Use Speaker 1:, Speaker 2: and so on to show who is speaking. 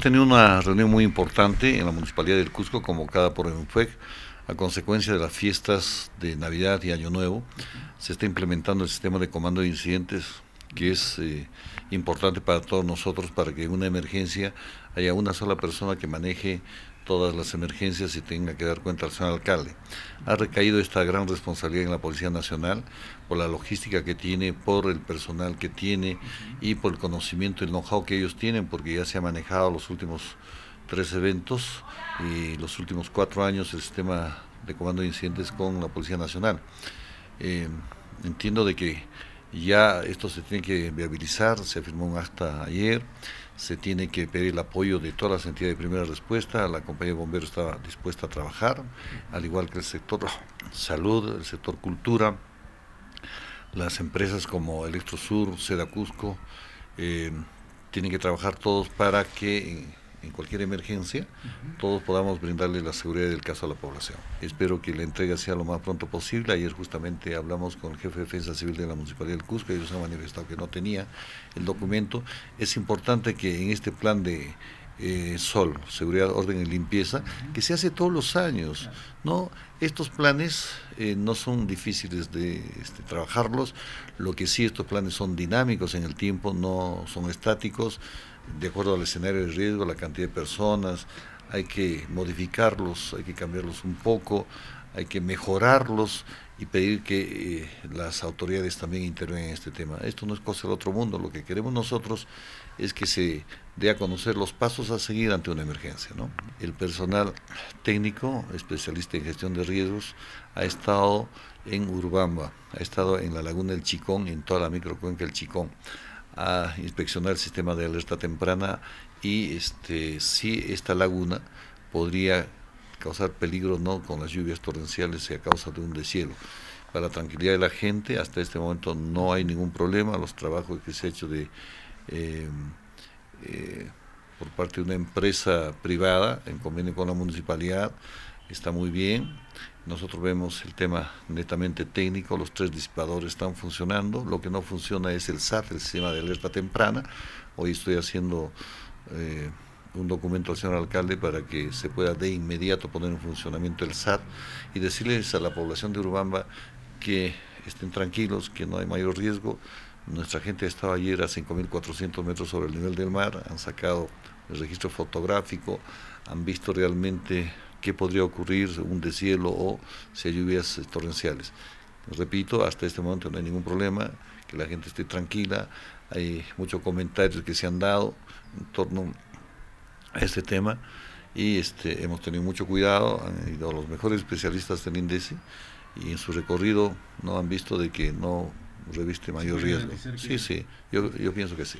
Speaker 1: hemos tenido una reunión muy importante en la Municipalidad del Cusco, convocada por el UNFEC, a consecuencia de las fiestas de Navidad y Año Nuevo. Se está implementando el sistema de comando de incidentes, que es eh, importante para todos nosotros, para que en una emergencia haya una sola persona que maneje todas las emergencias y tenga que dar cuenta al señor alcalde. Ha recaído esta gran responsabilidad en la Policía Nacional por la logística que tiene, por el personal que tiene y por el conocimiento el know-how que ellos tienen, porque ya se ha manejado los últimos tres eventos y los últimos cuatro años el sistema de comando de incidentes con la Policía Nacional. Eh, entiendo de que ya esto se tiene que viabilizar, se firmó un acta ayer, se tiene que pedir el apoyo de todas las entidades de primera respuesta, la compañía de bomberos está dispuesta a trabajar, al igual que el sector salud, el sector cultura, las empresas como Electrosur, Seda Cusco, eh, tienen que trabajar todos para que en cualquier emergencia, todos podamos brindarle la seguridad del caso a la población. Espero que la entrega sea lo más pronto posible. Ayer justamente hablamos con el jefe de defensa civil de la Municipalidad del Cusco, ellos han manifestado que no tenía el documento. Es importante que en este plan de eh, SOL, Seguridad, Orden y Limpieza, que se hace todos los años. ¿no? Estos planes eh, no son difíciles de este, trabajarlos, lo que sí estos planes son dinámicos en el tiempo, no son estáticos de acuerdo al escenario de riesgo, la cantidad de personas, hay que modificarlos, hay que cambiarlos un poco, hay que mejorarlos y pedir que eh, las autoridades también intervengan en este tema. Esto no es cosa del otro mundo, lo que queremos nosotros es que se dé a conocer los pasos a seguir ante una emergencia. El personal técnico, especialista en gestión de riesgos, ha estado en Urbamba, ha estado en la laguna del Chicón, en toda la microcuenca del Chicón a inspeccionar el sistema de alerta temprana y este si esta laguna podría causar peligro no con las lluvias torrenciales y a causa de un deshielo. Para la tranquilidad de la gente, hasta este momento no hay ningún problema. Los trabajos que se ha hecho de eh, eh, por parte de una empresa privada en convenio con la municipalidad está muy bien. Nosotros vemos el tema netamente técnico, los tres disipadores están funcionando, lo que no funciona es el SAT, el sistema de alerta temprana. Hoy estoy haciendo eh, un documento al señor alcalde para que se pueda de inmediato poner en funcionamiento el SAT y decirles a la población de Urbamba que estén tranquilos, que no hay mayor riesgo. Nuestra gente estaba ayer a 5.400 metros sobre el nivel del mar, han sacado el registro fotográfico, han visto realmente qué podría ocurrir, un deshielo o si hay lluvias torrenciales. Repito, hasta este momento no hay ningún problema, que la gente esté tranquila, hay muchos comentarios que se han dado en torno a este tema y este, hemos tenido mucho cuidado, han ido los mejores especialistas del INDECI y en su recorrido no han visto de que no reviste mayor riesgo. Sí, sí, yo, yo pienso que sí.